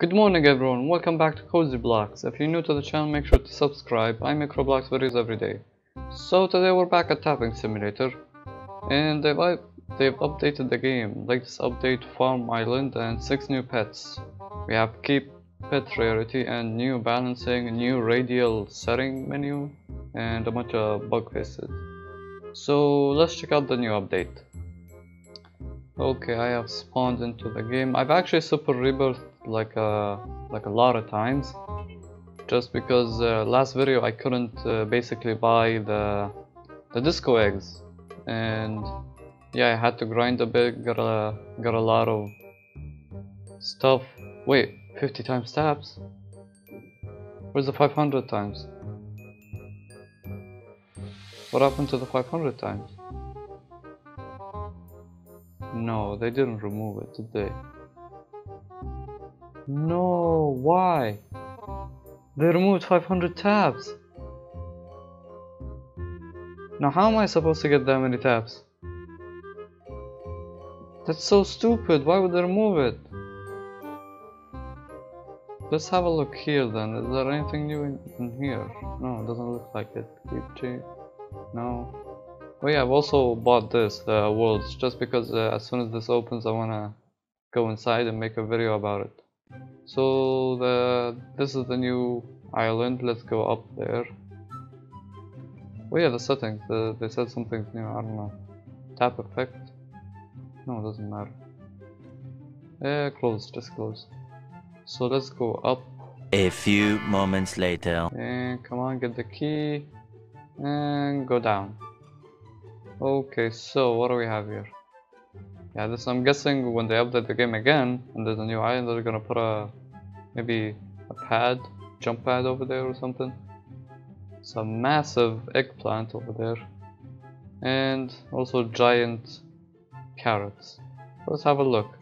Good morning everyone, welcome back to Cozy Plays. If you're new to the channel, make sure to subscribe. I make Roblox videos every day. So today we're back at Tapping Simulator. And they've, they've updated the game. Latest update, Farm Island and 6 new pets. We have Keep Pet Rarity and new balancing, new radial setting menu, and a bunch of bug fixes. So let's check out the new update. Okay, I have spawned into the game. I've actually super rebirthed like a like a lot of times, just because uh, last video I couldn't uh, basically buy the the disco eggs, and yeah, I had to grind a bit. Got a got a lot of stuff. Wait, 50 times taps. Where's the 500 times? What happened to the 500 times? No, they didn't remove it, did they? No, why? They removed 500 taps. Now how am I supposed to get that many taps? That's so stupid, why would they remove it? Let's have a look here then, is there anything new in, in here? No, it doesn't look like it. No. Oh yeah, I've also bought this, the worlds, just because uh, as soon as this opens I wanna go inside and make a video about it. So the this is the new island, let's go up there. Oh yeah, the settings, the, they said something new, I don't know. Tap effect? No, it doesn't matter. Yeah, close, just close. So let's go up. A few moments later. And come on, get the key. And go down. Okay, so what do we have here? Yeah, this I'm guessing when they update the game again and there's a new island, they're gonna put a maybe a pad, jump pad over there or something. Some massive eggplant over there, and also giant carrots. Let's have a look.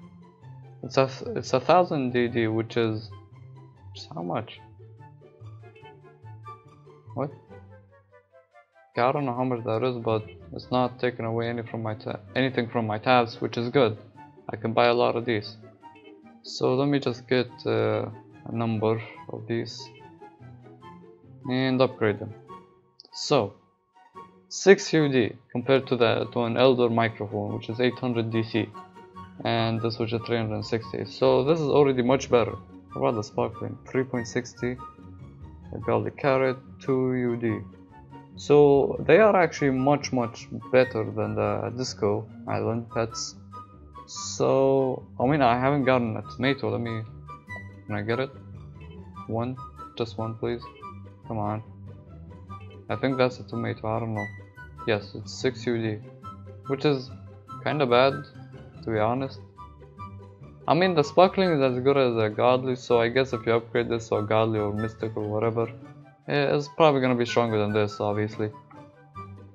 It's a it's a thousand DD, which is how much? What? I don't know how much that is, but it's not taking away any from my anything from my taps, which is good. I can buy a lot of these. So let me just get uh, a number of these and upgrade them. So 6 UD compared to the to an Elder microphone, which is 800 DC, and this which is 360. So this is already much better. How about the sparkling? 3.60. I got the carrot 2 UD. So they are actually much much better than the Disco Island pets. So I mean I haven't gotten a tomato. Let me. Can I get it? One, just one, please. Come on. I think that's a tomato. I don't know. Yes, it's six UD, which is kind of bad, to be honest. I mean the sparkling is as good as a godly, so I guess if you upgrade this to a godly or mystic or whatever, it's probably gonna be stronger than this, obviously.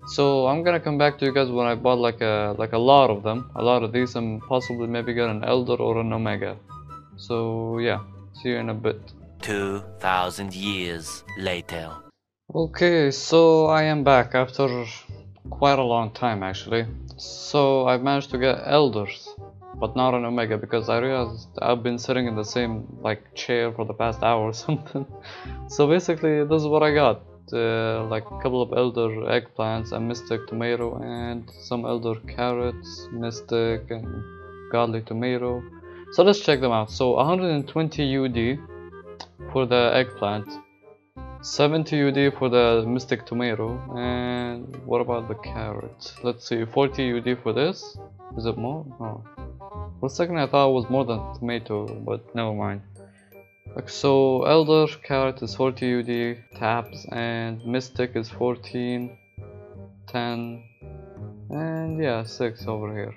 So I'm gonna come back to you guys when I bought like a like a lot of them, a lot of these, and possibly maybe get an Elder or an Omega. So yeah, see you in a bit. Two thousand years later. Okay, so I am back after quite a long time actually. So I've managed to get Elders but not on Omega because I realized I've been sitting in the same like chair for the past hour or something. so basically this is what I got. Uh, like a couple of elder eggplants, a mystic tomato and some elder carrots, mystic and godly tomato. So let's check them out. So 120 UD for the eggplant, 70 UD for the mystic tomato, and what about the carrot? Let's see, 40 UD for this. Is it more? No. For a second I thought it was more than tomato, but never mind. So Elder Carrot is 40 UD taps and Mystic is 14, 10, and yeah, 6 over here.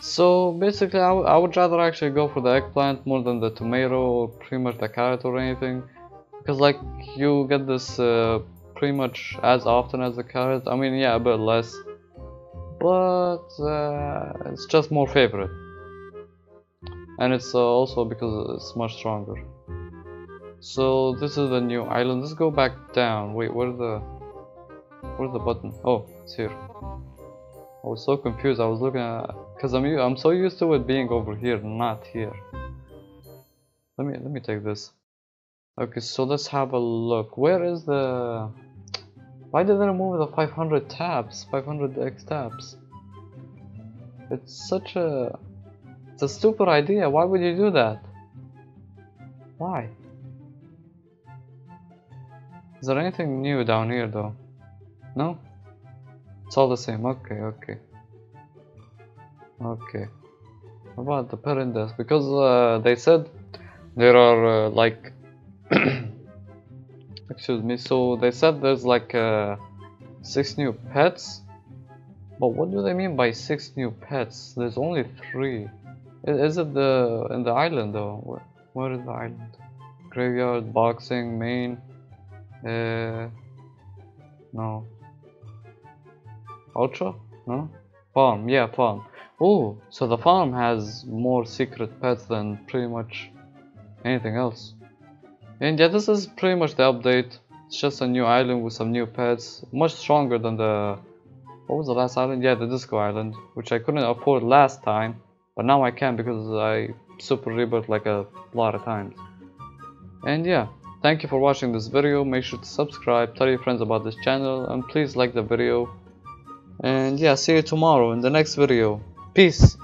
So basically I, I would rather actually go for the eggplant more than the tomato or pretty much the carrot or anything. Because like you get this uh, pretty much as often as the carrot. I mean yeah, a bit less but uh, it's just more favorite and it's uh, also because it's much stronger so this is the new island let's go back down wait where's the where's the button oh it's here I was so confused I was looking at because I'm I'm so used to it being over here not here Let me let me take this. Okay, so let's have a look. Where is the? Why did they remove the 500 taps? 500x taps. It's such a. It's a stupid idea. Why would you do that? Why? Is there anything new down here though? No? It's all the same. Okay, okay. Okay. What about the parent desk? Because uh, they said there are uh, like excuse me so they said there's like uh, six new pets but what do they mean by six new pets there's only three is it the in the island though? Where, where is the island? Graveyard boxing main uh no. Ultra? No? Farm yeah farm oh so the farm has more secret pets than pretty much anything else. And yeah, this is pretty much the update. It's just a new island with some new pets, much stronger than the... What was the last island? Yeah, the Disco Island, which I couldn't afford last time, but now I can because I super rebirth like a lot of times. And yeah, thank you for watching this video, make sure to subscribe, tell your friends about this channel, and please like the video. And yeah, see you tomorrow in the next video. Peace!